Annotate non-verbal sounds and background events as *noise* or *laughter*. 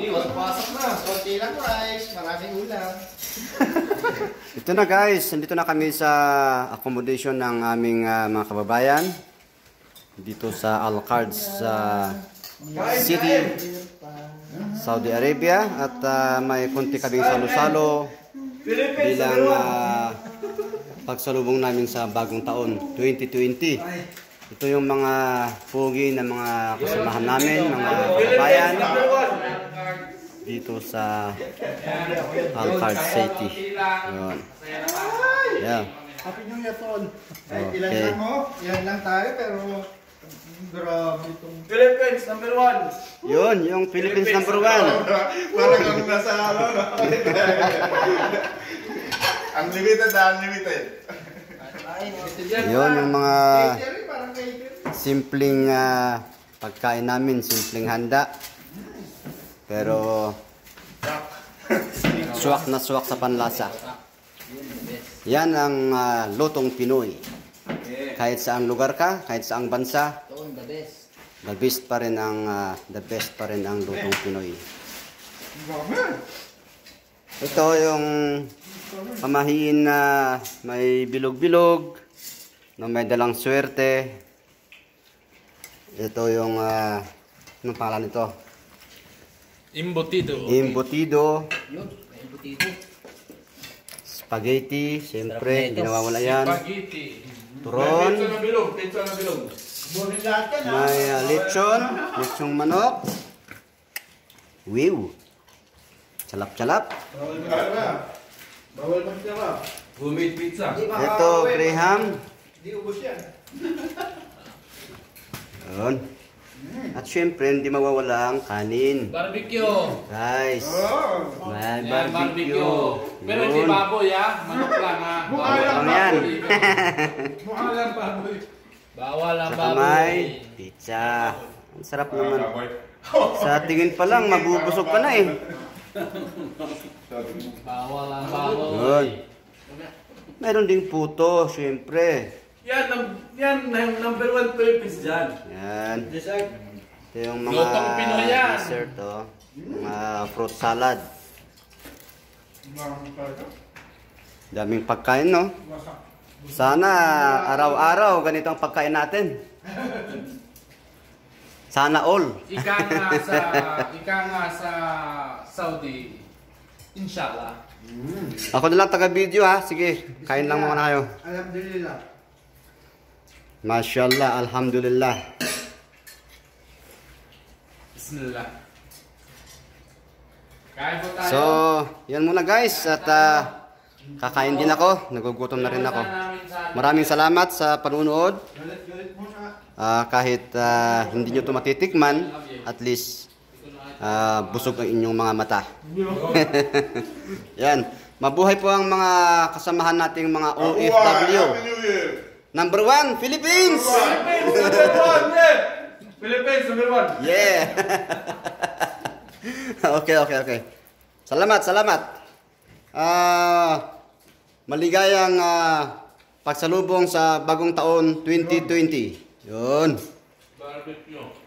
Iwas pasok na. Konti lang rice, maraming ulam. *laughs* Ito na guys, nandito na kami sa accommodation ng aming ah, mga kababayan. Dito sa Al-Qards sa City, Saudi Arabia. At ah, may konti kaming salo-salo bilang ah, pagsalubong namin sa bagong taon, 2020. Ito yung mga pogi na mga kasamahan namin, mga kababayan dito sa Al-Qards City. Yun. Yeah. Happy New Year, Tol. Okay. ilan lang mo, yan lang tayo, pero grabe itong... Philippines, number one. Yun, yung Philippines number one. *laughs* Parang ang nasa ano, no? *laughs* unlimited na unlimited. Yun yung mga. Simpleng ah, pagkain namin, simpleng handa. Pero suwak na suwak sa panlasa. Yan ang ah, lutong Pinoy. Kahit saang lugar ka, kahit saang bansa, the best. pa rin ang ah, the best pa rin ang lutong Pinoy. Ito yung pamahiin na may bilog-bilog, na may dalang swerte. Ito yung, ah, anong pangalan nito? Imbutido. Imbutido, Yun, may butido. spaghetti, siyempre, hindi nawawala yan. Spaghetti. Turon, Pizza na bilog, pizza na bilog. May ah, lechon, lechong manok. Wiw. Chalap-chalap. Bawal magtira. Bawal magtira. Homemade pizza. Ito. Graham. Di ubos yan. *laughs* Yun. At syempre, hindi mawawala ang kanin. Barbecue. Guys, Oh. may Yan, barbecue. barbecue. Pero hindi Yun. baboy ah. Manok lang ah. *laughs* Mukha Bawal lang ang yan? baboy. *laughs* Mukha lang baboy. Bawal ang baboy. pizza. Ang sarap naman. Baboy. Sa tingin pa lang, mabubusog ka na eh. Bawal ang baboy. Yun. Meron ding puto, syempre. Yan, num- yan, num- number one Philippines dyan. Yan. Dessert. Ito yung mga Lutong Pinoy yan. dessert, oh. Mga fruit salad. Daming pagkain, no? Sana araw-araw ganito ang pagkain natin. Sana all. Ika nga *laughs* sa, ika nga sa Saudi. Inshallah. Ako na lang taga-video ha. Sige, kain lang muna kayo. Alhamdulillah. Mashallah, alhamdulillah. Bismillah. Kain po tayo. So, yan muna guys. At ah, kakain din ako. Nagugutom na rin ako. Maraming salamat sa panunood. Na. Ah, kahit ah, hindi nyo ito matitikman, at least ah, busog ang inyong mga mata. *laughs* yan. Mabuhay po ang mga kasamahan nating mga OFW. Number one, Philippines! Philippines, number one. Yeah. Philippines, number one. Yeah! okay, okay, okay. Salamat, salamat. Ah, maligayang ah, pagsalubong sa bagong taon 2020. Yun. Barbecue.